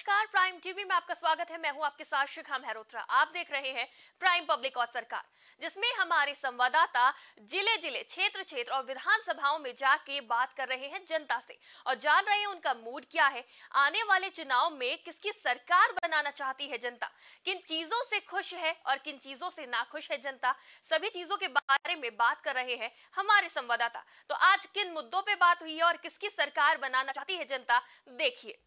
नमस्कार prime TV में आपका स्वागत है। मैं हूँ आपके साथ शिखा मेहरोत्रा। आप देख रहे हैं प्राइम पब्लिक और सरकार, जिसमें हमारे संवाददाता ज़िले ज़िले क्षेत्र क्षेत्र और विधानसभाओं में जाके बात कर रहे हैं जनता से और जान रहे हैं उनका मूड क्या है। आने वाले चुनाव में किसकी सरकार बनाना चाहती है जनता? किन चीज़ों से खुश है और किन चीज़ों से नाखुश है जनता? सभी चीज़ों के बारे में बात कर रहे हैं हमारे संवाददाता। तो आज किन मुद्दों पर बात हुई है और किसकी सरकार बनाना चाहती है जनता? देखिए।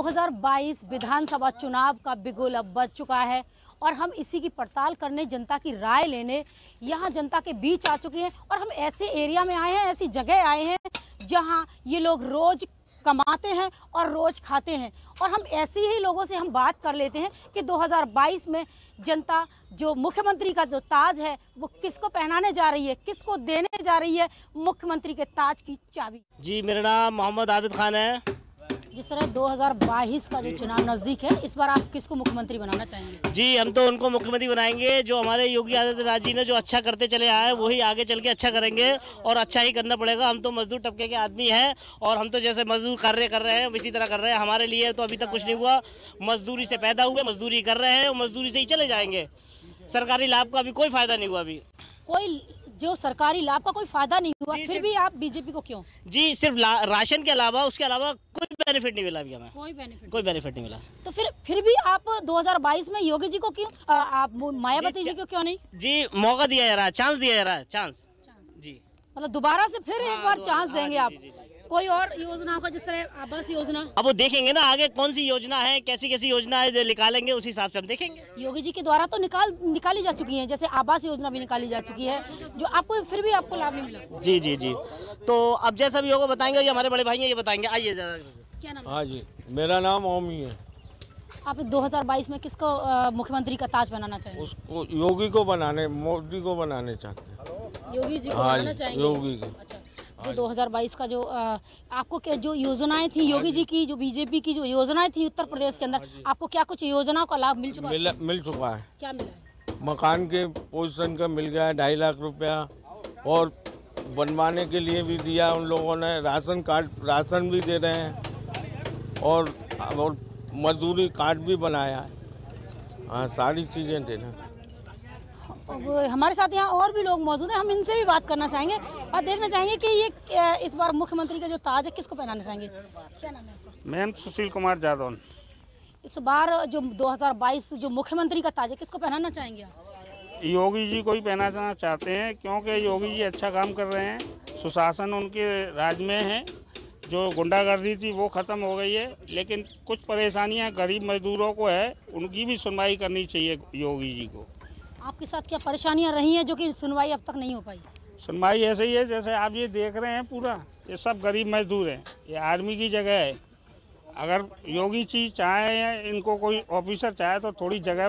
2022 विधानसभा चुनाव का बिगुल अब बज चुका है और हम इसी की पड़ताल करने, जनता की राय लेने, यहाँ जनता के बीच आ चुके हैं और हम ऐसे एरिया में आए हैं, ऐसी जगह आए हैं जहाँ ये लोग रोज़ कमाते हैं और रोज़ खाते हैं। और हम ऐसे ही लोगों से हम बात कर लेते हैं कि 2022 में जनता, जो मुख्यमंत्री का जो ताज है, वो किसको पहनाने जा रही है, किसको देने जा रही है मुख्यमंत्री के ताज की चाबी? जी, मेरा नाम मोहम्मद आबिद खान है। जिस तरह 2022 का जो चुनाव नज़दीक है इस बार आप किसको मुख्यमंत्री बनाना चाहेंगे? जी हम तो उनको मुख्यमंत्री बनाएँगे जो हमारे योगी आदित्यनाथ जी ने जो अच्छा करते चले आए वही आगे चल के अच्छा करेंगे और अच्छा ही करना पड़ेगा। हम तो मजदूर तबके के आदमी हैं और हम तो जैसे मजदूर कार्य कर रहे हैं इसी तरह कर रहे हैं। हमारे लिए तो अभी तक कुछ नहीं हुआ। मजदूरी से पैदा हुए मजदूरी कर रहे हैं मजदूरी से ही चले जाएँगे। सरकारी लाभ का अभी कोई फ़ायदा नहीं हुआ अभी। कोई जो सरकारी लाभ का कोई फ़ायदा नहीं हुआ फिर भी आप बीजेपी को क्यों? जी सिर्फ़ राशन के अलावा उसके अलावा कोई बेनिफिट नहीं मिला अभी हमें। कोई बेनिफिट कोई बेनिफिट नहीं मिला। तो फिर फिर भी आप 2022 में योगी जी को क्यों आ, आप मायावती जी को क्यों नहीं? जी मौका दिया जा रहा है चांस दिया जा रहा है चांस जी। मतलब दोबारा से फिर एक हाँ, बार चांस हाँ, देंगे आप। कोई और योजना होगा जिस तरह आवास योजना? अब वो देखेंगे ना आगे कौन सी योजना है कैसी कैसी योजना है जो निकालेंगे उस हिसाब से हम देखेंगे। योगी जी के द्वारा तो निकाल निकाली जा चुकी है जैसे आवास योजना भी निकाली जा चुकी है जो आपको फिर भी आपको लाभ नहीं मिला। जी जी जी। तो अब जैसा भी होगा बताएँगे ये हमारे बड़े भाई हैं ये बताएँगे। आइए क्या नाम हाँ? जी मेरा नाम ओमी है। आप 2022 में किसको मुख्यमंत्री का ताज बनाना चाहेंगे? उसको योगी को बनाने मोदी को बनाने चाहते हैं। योगी जी को हाँ बनाना चाहेंगे? योगी को। अच्छा। जो। 2022 का जो आपको क्या जो योजनाएँ थी योगी जी। की जो बीजेपी की जो योजनाएँ थी उत्तर प्रदेश के अंदर आपको क्या कुछ योजनाओं का लाभ मिल चुका? है? मिल मिल चुका है। क्या मिला है? मकान के पोजिशन का मिल गया है ढाई लाख रुपया और बनवाने के लिए भी दिया उन लोगों ने राशन कार्ड राशन भी दे रहे हैं और और मजदूरी कार्ड भी बनाया है। हाँ सारी चीज़ें दे रहे हमारे साथ यहाँ और भी लोग मौजूद हैं हम इनसे भी बात करना चाहेंगे। और देखना चाहेंगे कि ये इस बार मुख्यमंत्री का जो ताज है किसको पहनाना चाहेंगे? क्या नाम है मैम सुशील कुमार जादव इस बार जो 2022 जो मुख्यमंत्री का ताज है किसको पहनाना चाहेंगे आप? योगी जी को ही पहनाना चाहते हैं क्योंकि योगी जी अच्छा काम कर रहे हैं। सुशासन उनके राज में है। जो गुंडागर्दी थी वो ख़त्म हो गई है। लेकिन कुछ परेशानियाँ गरीब मजदूरों को है उनकी भी सुनवाई करनी चाहिए योगी जी को। आपके साथ क्या परेशानियाँ रही हैं जो कि सुनवाई अब तक नहीं हो पाई? सुनवाई ऐसे ही है जैसे आप ये देख रहे हैं पूरा। ये सब गरीब मजदूर हैं। ये आर्मी की जगह है। अगर योगी जी चाहे या इनको कोई ऑफिसर चाहे तो थोड़ी जगह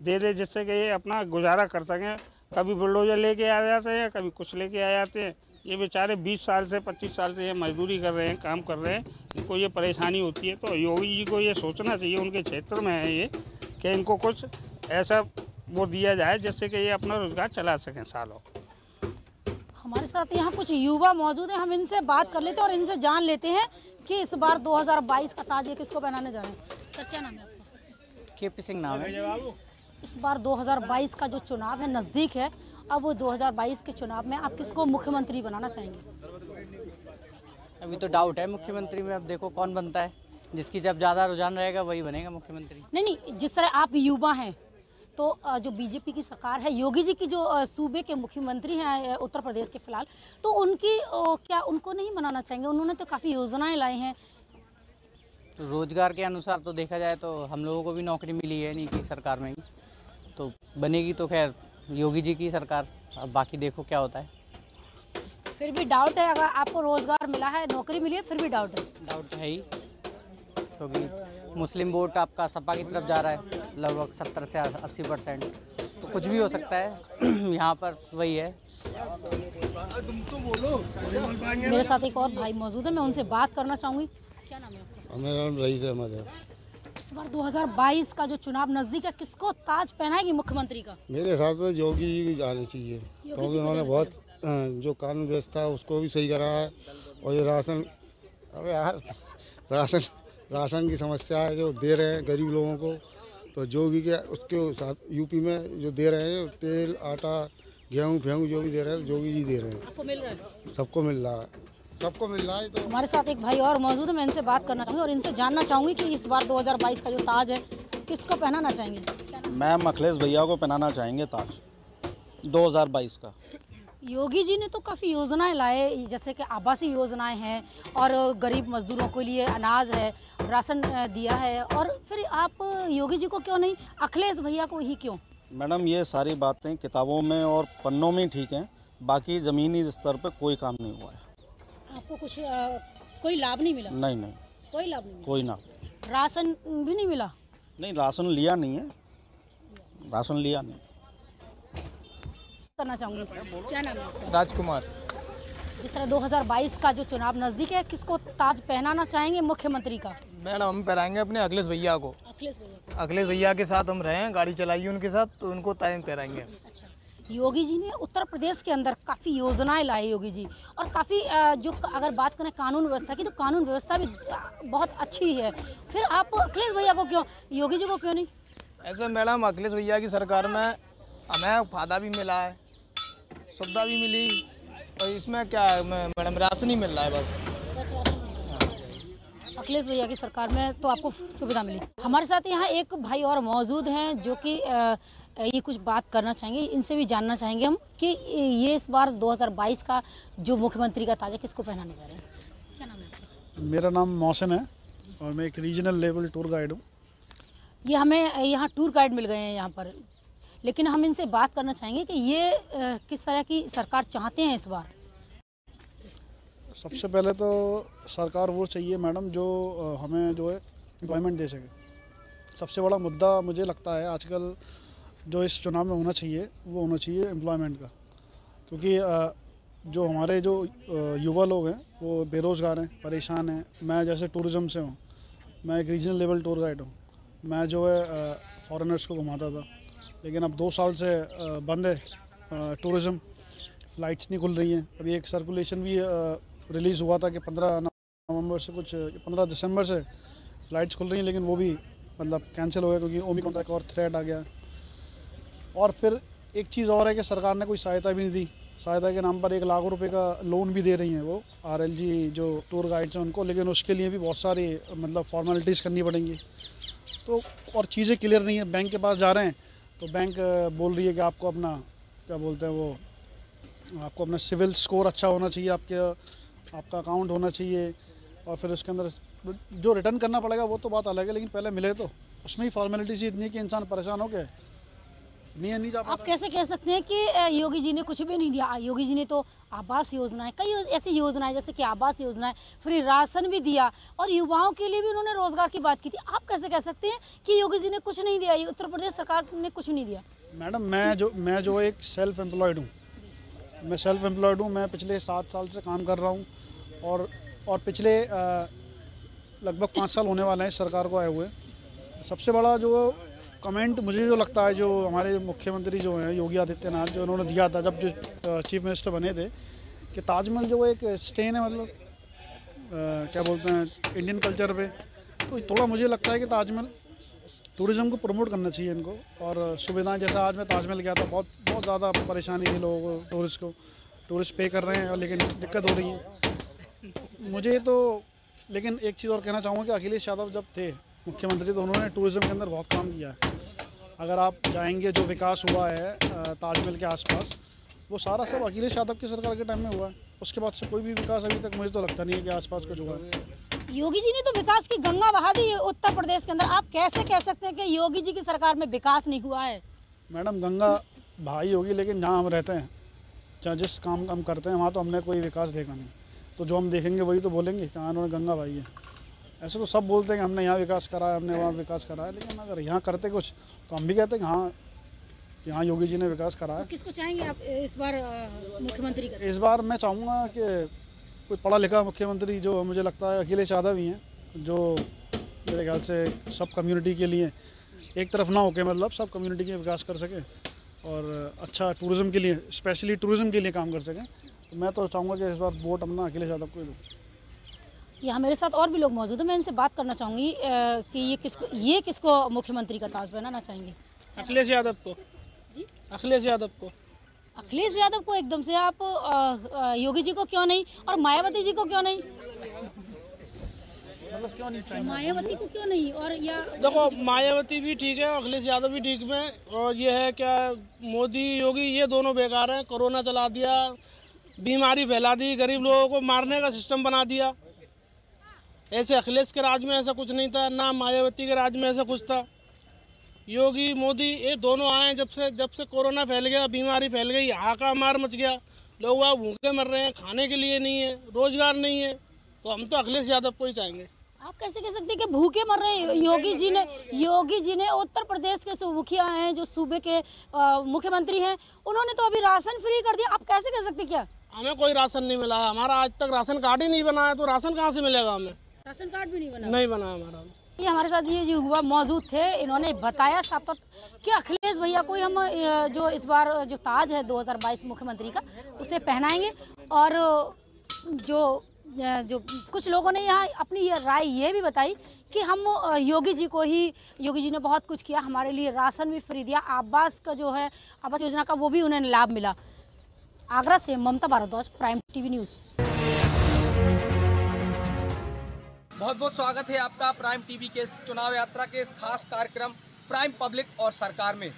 दे दे जिससे कि ये अपना गुजारा कर सकें। कभी बुलडोजर लेके आ जाते हैं, कभी कुछ लेके आ जाते हैं। ये बेचारे 20 साल से 25 साल से ये मजदूरी कर रहे हैं, काम कर रहे हैं। इनको ये परेशानी होती है। तो योगी जी को ये सोचना चाहिए, उनके क्षेत्र में है ये, कि इनको कुछ ऐसा वो दिया जाए जिससे कि ये अपना रोज़गार चला सकें सालों। हमारे साथ यहाँ कुछ युवा मौजूद हैं। हम इनसे बात कर लेते हैं और इनसे जान लेते हैं कि इस बार 2022 का ताज ये किसको पहनाने जा रहे हैं। सर क्या नाम है आपका? के पी सिंह नाम है। इस बार 2022 का जो चुनाव है नज़दीक है अब वो 2022 के चुनाव में आप किसको मुख्यमंत्री बनाना चाहेंगे? अभी तो डाउट है मुख्यमंत्री में अब देखो कौन बनता है। जिसकी जब ज़्यादा रुझान रहेगा वही बनेगा मुख्यमंत्री। नहीं नहीं जिस तरह आप युवा हैं तो जो बीजेपी की सरकार है योगी जी की जो सूबे के मुख्यमंत्री हैं उत्तर प्रदेश के फ़िलहाल तो उनकी क्या उनको नहीं मनाना चाहेंगे? उन्होंने तो काफ़ी योजनाएँ लाई हैं। तो रोज़गार के अनुसार तो देखा जाए तो हम लोगों को भी नौकरी मिली है नहीं की सरकार में ही। तो बनेगी तो खैर योगी जी की सरकार। अब बाकी देखो क्या होता है। फिर भी डाउट है अगर आपको रोज़गार मिला है नौकरी मिली है फिर भी डाउट है। डाउट तो है ही। क्योंकि मुस्लिम वोट आपका सपा की तरफ़ जा रहा है लगभग सत्तर से अस्सी परसेंट। तो कुछ भी हो सकता है यहाँ पर वही है। मेरे साथ एक और भाई मौजूद है मैं उनसे बात करना चाहूँगी। क्या नाम है आपका? मेरा नाम रईस अहमद है। इस बार 2022 का जो चुनाव नज़दीक है किसको ताज पहनाएगी मुख्यमंत्री का? मेरे हिसाब से योगी जी भी जाने चाहिए। क्योंकि उन्होंने बहुत जो कानून व्यवस्था है उसको भी सही करा है। और ये राशन अबे यार राशन राशन की समस्या है जो दे रहे हैं गरीब लोगों को। तो जो भी क्या उसके साथ यूपी में जो दे रहे हैं तेल आटा गेहूँ फेहूँ जो भी दे रहे हैं योगी जी दे रहे हैं। आपको मिल रहा है? सबको मिल रहा है। सबको मिल रहा है तो हमारे साथ एक भाई और मौजूद है मैं इनसे बात करना चाहूँगी और इनसे जानना चाहूँगी कि इस बार 2022 का जो ताज है किसको पहनाना चाहेंगे? मैम अखिलेश भैया को पहनाना चाहेंगे ताज। 2022 का। योगी जी ने तो काफ़ी योजनाएँ लाए जैसे कि आवासीय योजनाएँ हैं और गरीब मजदूरों के लिए अनाज है राशन दिया है। और फिर आप योगी जी को क्यों नहीं अखिलेश भैया को ही क्यों? मैडम ये सारी बातें किताबों में और पन्नों में ठीक हैं बाकी ज़मीनी स्तर पर कोई काम नहीं हुआ है। आपको कुछ अ, कोई लाभ नहीं मिला? नहीं नहीं। कोई लाभ नहीं कोई ना। राशन भी नहीं मिला? नहीं राशन लिया नहीं है। राशन लिया नहीं। करना चाहूँगी। क्या नाम है राजकुमार। जिस तरह 2022 का जो चुनाव नज़दीक है किसको ताज पहनाना चाहेंगे मुख्यमंत्री का? मैडम हम पहराएँगे अपने अखिलेश भैया को। अखिलेश भैया अखिलेश भैया के साथ हम रहे हैं गाड़ी चलाई उनके साथ तो उनको टाइम पहराएँगे अच्छा। योगी जी ने उत्तर प्रदेश के अंदर काफ़ी योजनाएँ लाई योगी जी और काफ़ी जो अगर बात करें कानून व्यवस्था की तो कानून व्यवस्था भी बहुत अच्छी है। फिर आप अखिलेश भैया को क्यों योगी जी को क्यों नहीं? ऐसे मैडम अखिलेश भैया की सरकार में हमें फ़ायदा भी मिला है। सुविधा भी मिली और इसमें क्या है मैडम राशन ही मिल रहा है। बस अखिलेश भैया की सरकार में तो आपको सुविधा मिली। हमारे साथ यहाँ एक भाई और मौजूद हैं जो कि ये कुछ बात करना चाहेंगे इनसे भी जानना चाहेंगे हम कि ये इस बार 2022 का जो मुख्यमंत्री का ताज़ा किसको पहनाने जा रहे हैं? क्या नाम है मेरा नाम मौसम है और मैं एक रीजनल लेवल टूर गाइड हूँ। ये हमें यहाँ टूर गाइड मिल गए हैं यहाँ पर। लेकिन हम इनसे बात करना चाहेंगे कि ये किस तरह की सरकार चाहते हैं इस बार? सबसे पहले तो सरकार वो चाहिए मैडम जो हमें जो है एम्प्लॉयमेंट दे सके। सबसे बड़ा मुद्दा मुझे लगता है आजकल जो इस चुनाव में होना चाहिए, वो होना चाहिए एम्प्लॉयमेंट का। क्योंकि जो हमारे जो युवा लोग हैं, वो बेरोज़गार हैं, परेशान हैं। मैं जैसे टूरिज़्म से हूँ, मैं एक रीजनल लेवल टूर गाइड हूँ। मैं जो है फॉरेनर्स को घुमाता था। लेकिन अब दो साल से बंद है टूरिज़्म फ़्लाइट्स नहीं खुल रही हैं। अभी एक सर्कुलेशन भी रिलीज़ हुआ था कि पंद्रह नवंबर से कुछ, पंद्रह दिसंबर से फ़्लाइट्स खुल रही हैं, लेकिन वो भी मतलब कैंसिल हो गया क्योंकि ओमिक्रॉन का एक और थ्रेट आ गया। और फिर एक चीज़ और है कि सरकार ने कोई सहायता भी नहीं दी। सहायता के नाम पर एक लाख रुपए का लोन भी दे रही हैं वो आरएलजी जो टूर गाइड्स हैं उनको, लेकिन उसके लिए भी बहुत सारी मतलब फॉर्मेलिटीज़ करनी पड़ेंगी। तो और चीज़ें क्लियर नहीं है। बैंक के पास जा रहे हैं। तो बैंक बोल रही है कि आपको अपना, क्या बोलते हैं वो, आपको अपना सिविल स्कोर अच्छा होना चाहिए, आपके, आपका अकाउंट होना चाहिए, और फिर उसके अंदर जो रिटर्न करना पड़ेगा वो तो बात अलग है, लेकिन पहले मिले तो। उसमें ही फॉर्मेलिटीज़ इतनी कि इंसान परेशान हो गया नहीं नहीं जा आप कैसे कह सकते हैं कि योगी जी ने कुछ भी नहीं दिया? योगी जी ने तो आवास योजनाएँ कई यो- ऐसी योजनाएँ जैसे कि आवास योजनाएँ फ्री राशन भी दिया और युवाओं के लिए भी उन्होंने रोज़गार की बात की थी। आप कैसे कह सकते हैं कि योगी जी ने कुछ नहीं दिया? उत्तर प्रदेश सरकार ने कुछ नहीं दिया। मैडम मैं जो मैं जो एक सेल्फ एम्प्लॉयड हूँ। मैं सेल्फ एम्प्लॉयड हूँ मैं पिछले सात साल से काम कर रहा हूँ और और पिछले लगभग पाँच साल होने वाले हैं सरकार को आए हुए। सबसे बड़ा जो कमेंट मुझे जो लगता है, जो हमारे मुख्यमंत्री जो हैं, योगी आदित्यनाथ जो उन्होंने दिया था जब जो चीफ मिनिस्टर बने थे, कि ताजमहल जो एक स्टेन है मतलब क्या बोलते हैं, इंडियन कल्चर पे तो थोड़ा मुझे लगता है कि ताजमहल टूरिज़्म को प्रमोट करना चाहिए इनको, और सुविधाएँ, जैसा आज मैं ताजमहल गया था, बहुत बहुत ज़्यादा परेशानी थी लोगों को टूरिस्ट को टूरिस्ट पे कर रहे हैं, और लेकिन दिक्कत हो रही है। मुझे तो लेकिन एक चीज़ और कहना चाहूँगा कि अखिलेश यादव जब थे, मुख्यमंत्री तो उन्होंने टूरिज़्म के अंदर बहुत काम किया है। अगर आप जाएँगे जो विकास हुआ है ताजमहल के आसपास वो सारा सब अखिलेश यादव की सरकार के टाइम में हुआ है। उसके बाद से कोई भी विकास अभी तक मुझे तो लगता नहीं है कि आसपास कुछ हुआ है। योगी जी ने तो विकास की गंगा बहा दी है उत्तर प्रदेश के अंदर। आप कैसे कह सकते हैं कि योगी जी की सरकार में विकास नहीं हुआ है? मैडम गंगा भाई होगी लेकिन जहाँ हम रहते हैं जहाँ जिस काम हम करते हैं वहाँ तो हमने कोई विकास देखा नहीं। तो जो हम देखेंगे वही तो बोलेंगे कहाँ उन्होंने गंगा भाई है। ऐसे तो सब बोलते हैं कि हमने यहाँ विकास करा है हमने वहाँ विकास करा है लेकिन अगर यहाँ करते कुछ तो हम भी कहते हैं कि हाँ कि हाँ योगी जी ने विकास करा तो है किसको चाहेंगे आप इस बार मुख्यमंत्री का इस बार मैं चाहूँगा कि कोई पढ़ा लिखा मुख्यमंत्री जो मुझे लगता है अखिलेश यादव ही हैं जो मेरे ख्याल से सब कम्युनिटी के लिए एक तरफ़ ना होके मतलब सब कम्युनिटी के विकास कर सकें और अच्छा टूरिज़्म के लिए स्पेशली टूरिज़्म के लिए काम कर सकें। तो मैं तो चाहूँगा कि इस बार वोट अपना अखिलेश यादव को दूँ। यहाँ मेरे साथ और भी लोग मौजूद हैं। मैं इनसे बात करना चाहूँगी कि ये किसको ये किसको मुख्यमंत्री का ताज बनाना चाहेंगे? अखिलेश यादव को। अखिलेश यादव को। अखिलेश यादव को एकदम से आप योगी जी को क्यों नहीं और मायावती जी को क्यों नहीं? मायावती को क्यों नहीं और या देखो मायावती भी ठीक है अखिलेश यादव भी ठीक में और ये है क्या मोदी योगी ये दोनों बेकार हैं। कोरोना चला दिया बीमारी फैला दी गरीब लोगों को मारने का सिस्टम बना दिया। ऐसे अखिलेश के राज में ऐसा कुछ नहीं था ना मायावती के राज में ऐसा कुछ था। योगी मोदी ये दोनों आए जब से जब से कोरोना फैल गया बीमारी फैल गई हाका मार मच गया। लोग वहाँ भूखे मर रहे हैं खाने के लिए नहीं है रोज़गार नहीं है। तो हम तो अखिलेश यादव को ही चाहेंगे। आप कैसे कह सकते हैं कि भूखे मर रहे हैं? योगी जी ने योगी जी ने उत्तर प्रदेश के मुखिया हैं जो सूबे के मुख्यमंत्री हैं। उन्होंने तो अभी राशन फ्री कर दिया। आप कैसे कह सकते क्या? हमें कोई राशन नहीं मिला। है हमारा आज तक राशन कार्ड ही नहीं बना है तो राशन कहाँ से मिलेगा हमें? राशन कार्ड भी नहीं बना? नहीं बना हमारा। ये हमारे साथ ये युवा मौजूद थे इन्होंने बताया साफ़ तौर कि अखिलेश भैया को ही हम जो इस बार जो ताज है 2022 मुख्यमंत्री का उसे पहनाएँगे। और जो जो कुछ लोगों ने यहाँ अपनी ये राय ये भी बताई कि हम योगी जी को ही योगी जी ने बहुत कुछ किया हमारे लिए राशन भी फ्री दिया आवास का जो है आवास योजना का वो भी उन्हें लाभ मिला। आगरा से Mamta Bhardwaj prime TV news. बहुत बहुत स्वागत है आपका प्राइम टीवी के चुनाव यात्रा के इस खास कार्यक्रम प्राइम पब्लिक और सरकार में।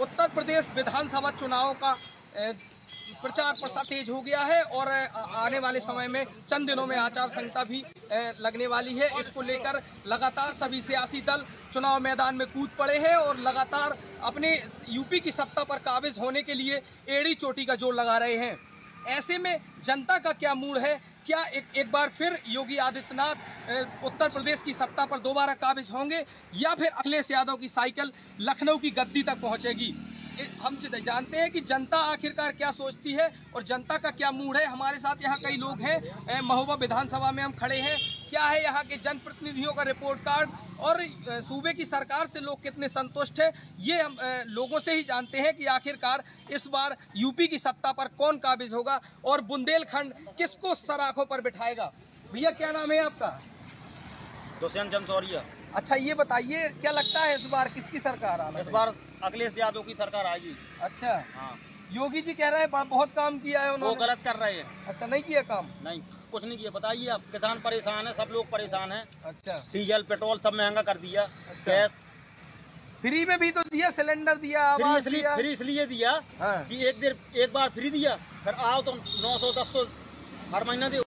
उत्तर प्रदेश विधानसभा चुनाव का प्रचार प्रसार तेज हो गया है और आने वाले समय में चंद दिनों में आचार संहिता भी लगने वाली है। इसको लेकर लगातार सभी सियासी दल चुनाव मैदान में कूद पड़े हैं और लगातार अपने यूपी की सत्ता पर काबिज होने के लिए एड़ी चोटी का ज़ोर लगा रहे हैं। ऐसे में जनता का क्या मूड है? क्या एक एक बार फिर योगी आदित्यनाथ उत्तर प्रदेश की सत्ता पर दोबारा काबिज होंगे? या फिर अखिलेश यादव की साइकिल लखनऊ की गद्दी तक पहुंचेगी? हम जानते हैं कि जनता आखिरकार क्या सोचती है और जनता का क्या मूड है? हमारे साथ यहाँ कई लोग हैं। महोबा विधानसभा में हम खड़े हैं। क्या है यहाँ के जनप्रतिनिधियों का रिपोर्ट कार्ड? और सूबे की सरकार से लोग कितने संतुष्ट हैं ये हम लोगों से ही जानते हैं कि आखिरकार इस बार यूपी की सत्ता पर कौन काबिज होगा और बुंदेलखंड किसको सराखों पर बिठाएगा। भैया क्या नाम है आपका? दुष्यंत जमसौरिया अच्छा ये बताइए क्या लगता है इस बार किसकी सरकार आना इस बार अखिलेश यादव की सरकार आएगी। अच्छा। हाँ। योगी जी कह रहे हैं बहुत काम किया है उन्होंने। वो गलत कर रहे हैं। अच्छा नहीं किया काम? नहीं। कुछ नहीं किया। बताइए आप किसान परेशान है सब लोग परेशान हैं। अच्छा। डीजल पेट्रोल सब महँगा कर दिया गैस। फ्री में भी तो दिया सिलेंडर दिया फ्री इसलिए दिया। फ्री इसलिए दिया हाँ। कि एक देर एक बार फ्री दिया फिर आओ तो नौ सौ दस सौ हर महीना दो।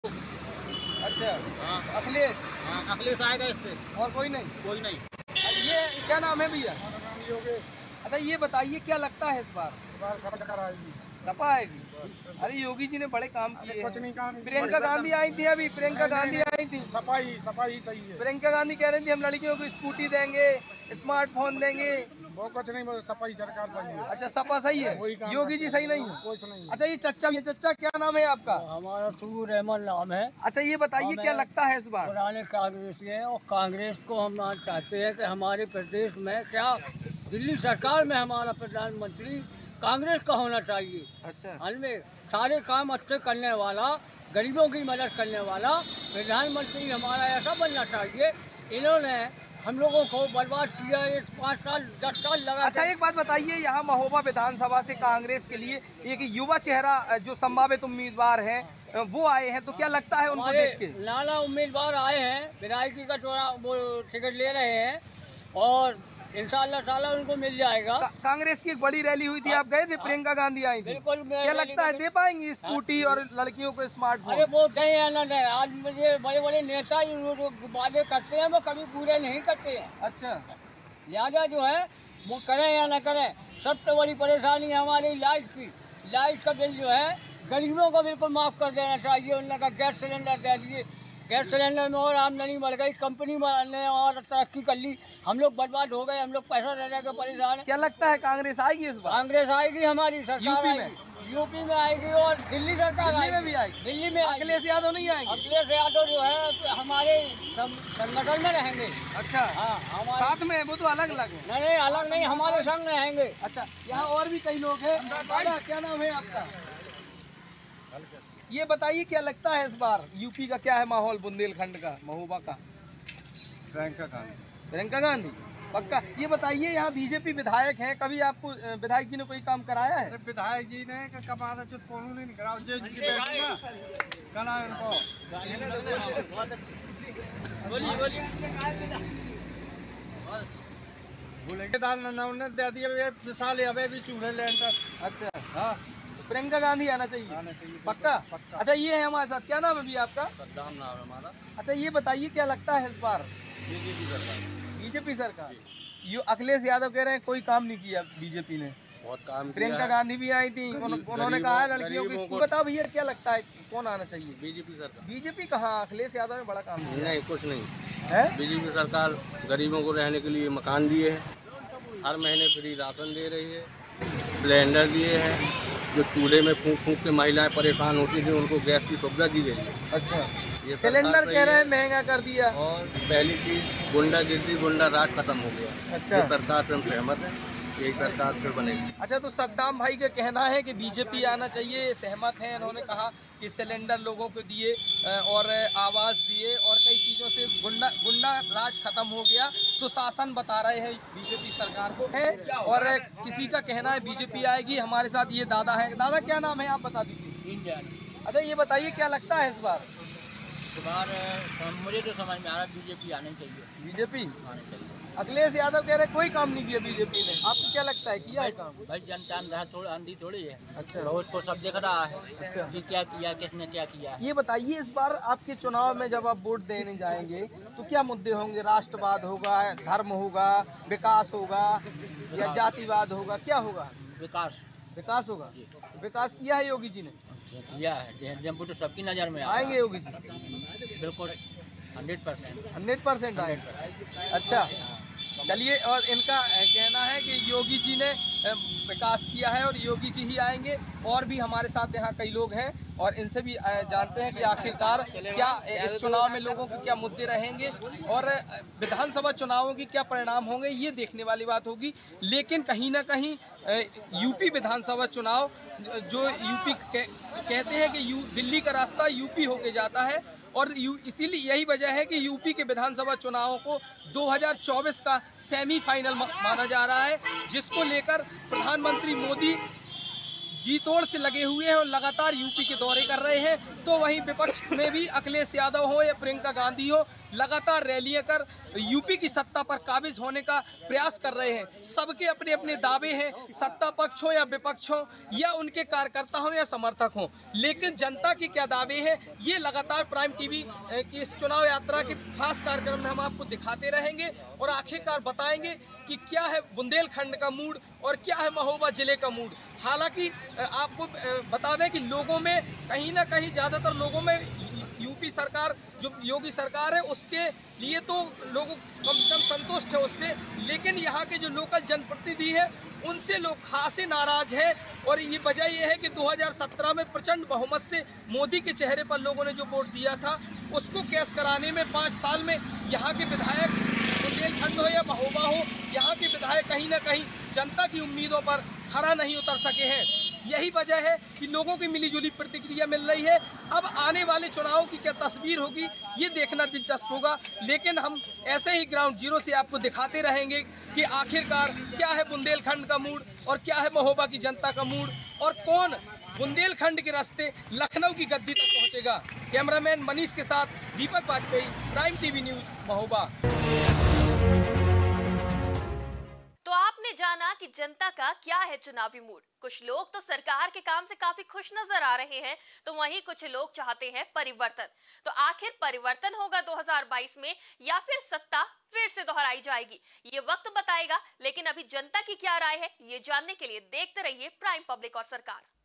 अच्छा। हाँ। अखिलेश? हाँ अखिलेश आएगा इससे और कोई नहीं? कोई नहीं। ये क्या नाम है भैया? अच्छा ये बताइए क्या लगता है इस बार? सपा आएगी। अरे योगी जी ने बड़े काम किए कुछ नहीं काम प्रियंका गांधी आई थी अभी प्रियंका गांधी आई थी। सफ़ाई सफ़ाई सही है। प्रियंका गांधी कह रही थी हम लड़कियों को स्कूटी देंगे स्मार्टफ़ोन देंगे। वो कुछ नहीं बस सफ़ाई सरकार सही है। अच्छा सपा सही है? योगी जी सही नहीं है? कुछ नहीं अच्छा ये चच्चा ये चच्चा क्या नाम है आपका? हमारा सूर अहमद नाम है। अच्छा ये बताइए क्या लगता है इस बार? पुराने कांग्रेस है और कांग्रेस को हम आज चाहते हैं कि हमारे प्रदेश में क्या दिल्ली सरकार में हमारा प्रधानमंत्री कांग्रेस का होना चाहिए। अच्छा। हमें सारे काम अच्छे करने वाला गरीबों की मदद करने वाला प्रधानमंत्री हमारा ऐसा बनना चाहिए। इन्होंने हम लोगों को बर्बाद किया ये पाँच साल दस साल लगा अच्छा एक बात बताइए यहाँ महोबा विधानसभा से कांग्रेस के लिए एक युवा चेहरा जो संभावित उम्मीदवार है वो आए हैं तो क्या लगता है उनको देख के? नाना उम्मीदवार आए हैं विधायकी का चौड़ा वो टिकट ले रहे हैं और इंशाल्लाह ताला उनको मिल जाएगा। का- कांग्रेस की एक बड़ी रैली हुई थी आप गए थे प्रियंका गांधी आई थी। बिल्कुल क्या लगता है दे पाएँगी स्कूटी और लड़कियों को अरे वो ना आज मुझे बड़े बड़े नेता जो वादे करते हैं वो कभी पूरे नहीं करते हैं। अच्छा। लिहाजा जो है वो करें या ना करें सबसे बड़ी परेशानी है हमारी लाइट की। लाइट का बिल जो है गरीबों को बिल्कुल माफ़ कर देना चाहिए उनने का गैस सिलेंडर दे दिए। गैस सिलेंडर में और आमदनी बढ़ गई कंपनी ने और तरक्की कर ली। हम लोग बर्बाद हो गए हम लोग पैसा रह रह के परेशान। क्या लगता है कांग्रेस आएगी इस बार? कांग्रेस आएगी हमारी सरकार यूपी में? आएगी। यूपी में आएगी और दिल्ली सरकार दिल्ली में भी आएगी? दिल्ली में अखिलेश यादव नहीं आएँगे? अखिलेश यादव जो है हमारे संगठन में रहेंगे। अच्छा। हाँ हमारे साथ में वो तो अलग अलग है। नहीं नहीं अलग नहीं हमारे संग रहेंगे। अच्छा यहाँ और भी कई लोग हैं। क्या नाम है आपका? ये बताइए क्या लगता है इस बार यूपी का क्या है माहौल बुंदेलखंड का महोबा का? प्रियंका गांधी। प्रियंका गांधी पक्का? ये बताइए यहाँ बीजेपी विधायक हैं कभी आपको विधायक जी ने कोई काम कराया है? विधायक जी ने कमा था चुत कौन नहीं कराओ जे जी बैठी इनको। बोलिए बोलिए दाल ना उन्हें दे दिया ये मिसाल अबे भी चूल्हे लेंटर अच्छा। हाँ। प्रियंका गांधी आना चाहिए। पक्का? अच्छा ये है हमारे साथ। क्या नाम है आपका? सद्दाम नाम है हमारा। अच्छा ये बताइए क्या लगता है इस बार? बीजेपी सरकार। बीजेपी सरकार। यू अखिलेश यादव कह रहे हैं कोई काम नहीं किया बीजेपी ने। बहुत काम प्रियंका गांधी भी आई थी उन्होंने कहा है लड़कियों को इसको बताओ भैया क्या लगता है कौन आना चाहिए? बीजेपी सरकार। बीजेपी कहाँ? अखिलेश यादव ने बड़ा काम किया। नहीं कुछ नहीं। है? बीजेपी सरकार गरीबों को रहने के लिए मकान दिए है। हर महीने फ्री राशन दे रही है सिलेंडर दिए हैं। जो चूल्हे में फूक फूक के महिलाएँ परेशान होती थी उनको गैस की सुविधा दी गई है। अच्छा। ये सिलेंडर कह रहे हैं महँगा कर दिया। और पहली चीज़ गुंडा गिरती गुंडा राज खत्म हो गया। अच्छा। सरकार से हम सहमत है यही सरकार फिर बनेगी। अच्छा तो सद्दाम भाई का कहना है कि बीजेपी आना चाहिए सहमत है इन्होंने कहा। कि सिलेंडर लोगों को दिए और आवाज़ दिए और कई चीज़ों से गुंडा गुंडा राज खत्म हो गया। सुशासन बता रहे हैं बीजेपी सरकार को। है। और किसी का कहना है बीजेपी आएगी हमारे साथ ये दादा है। दादा क्या नाम है? आप बता दीजिए। अच्छा ये बताइए क्या लगता है इस बार? इस बार मुझे तो समझ में आ रहा है बीजेपी आनी चाहिए। बीजेपी? आनी चाहिए। अखिलेश यादव कह रहे कोई काम नहीं किया बीजेपी ने। आपको क्या लगता है किया है काम? भाई जनता अंधा थोड़ी अंधी थोड़ी है। अच्छा। रोज को सब दिख रहा है अच्छा। कि क्या किया किसने क्या किया। ये बताइए इस बार आपके चुनाव में जब आप वोट देने जाएँगे तो क्या मुद्दे होंगे? राष्ट्रवाद होगा धर्म होगा विकास होगा या जातिवाद होगा क्या होगा? विकास। विकास होगा? विकास किया है योगी जी ने? किया है। तो सबकी नज़र में आएँगे योगी जी? बिल्कुल। Hundred percent. हंड्रेड परसेंट आएँगे। अच्छा। चलिए और इनका कहना है कि योगी जी ने विकास किया है और योगी जी ही आएँगे। और भी हमारे साथ यहाँ कई लोग हैं और इनसे भी जानते हैं कि आखिरकार क्या इस चुनाव में लोगों के क्या मुद्दे रहेंगे और विधानसभा चुनावों की क्या परिणाम होंगे, ये देखने वाली बात होगी। लेकिन कहीं ना कहीं यूपी विधानसभा चुनाव, जो यूपी कहते हैं कि यू, दिल्ली का रास्ता यूपी होके जाता है और इसीलिए यही वजह है कि यूपी के विधानसभा चुनावों को 2024 का सेमीफाइनल माना जा रहा है, जिसको लेकर प्रधानमंत्री मोदी जी तोड़ से लगे हुए हैं और लगातार यूपी के दौरे कर रहे हैं। तो वहीं विपक्ष में भी अखिलेश यादव हो या प्रियंका गांधी हो, लगातार रैलियाँ कर यूपी की सत्ता पर काबिज होने का प्रयास कर रहे हैं। सबके अपने अपने दावे हैं, सत्ता पक्ष हो या विपक्ष हो, या उनके कार्यकर्ता हो या समर्थक हो। लेकिन जनता के क्या दावे हैं, ये लगातार प्राइम टीवी की इस चुनाव यात्रा के खास कार्यक्रम में हम आपको दिखाते रहेंगे और आखिरकार बताएँगे कि क्या है बुंदेलखंड का मूड और क्या है महोबा ज़िले का मूड? हालाँकि आपको बता दें कि लोगों में, कहीं ना कहीं ज़्यादातर लोगों में यूपी सरकार, जो योगी सरकार है, उसके लिए तो लोग कम से कम संतुष्ट है उससे, लेकिन यहाँ के जो लोकल जनप्रतिनिधि है, उनसे लोग खासे नाराज़ हैं और ये वजह ये है कि 2017 में प्रचंड बहुमत से मोदी के चेहरे पर लोगों ने जो वोट दिया था, उसको कैश कराने में पाँच साल में यहाँ के विधायक बुंदेलखंड हो या महोबा हो यहाँ के विधायक कहीं ना कहीं जनता की उम्मीदों पर खरा नहीं उतर सके हैं। यही वजह है कि लोगों की मिलीजुली प्रतिक्रिया मिल रही है। अब आने वाले चुनावों की क्या तस्वीर होगी, ये देखना दिलचस्प होगा। लेकिन हम ऐसे ही ग्राउंड ज़ीरो से आपको दिखाते रहेंगे कि आखिरकार क्या है बुंदेलखंड का मूड और क्या है महोबा की जनता का मूड और कौन बुंदेलखंड के रास्ते लखनऊ की गद्दी तक पहुंचेगा। कैमरामैन मनीष के साथ Deepak Vajpayee, prime TV news Mahoba. आपने जाना कि जनता का क्या है चुनावी मूड। कुछ लोग तो सरकार के काम से काफ़ी खुश नज़र आ रहे हैं तो वहीं कुछ लोग चाहते हैं परिवर्तन। तो आखिर परिवर्तन होगा 2022 में या फिर सत्ता फिर से दोहराई जाएगी, ये वक्त बताएगा, लेकिन अभी जनता की क्या राय है, ये जानने के लिए देखते रहिए प्राइम पब्लिक और सरकार।